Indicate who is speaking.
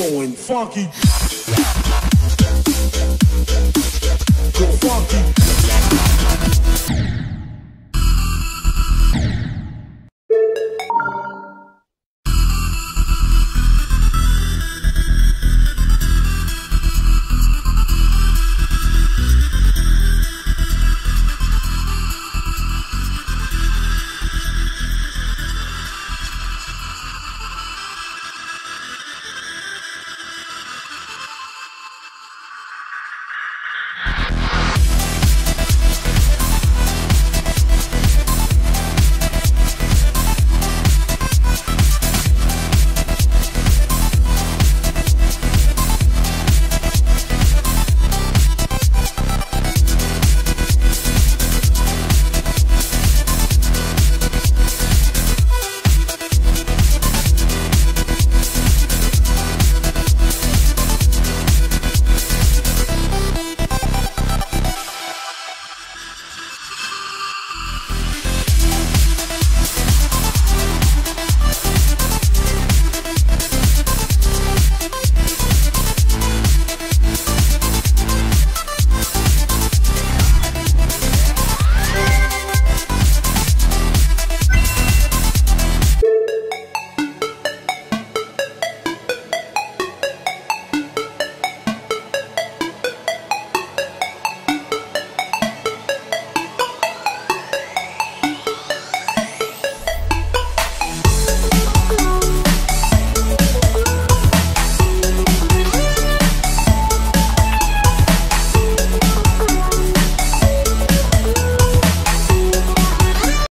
Speaker 1: going funky.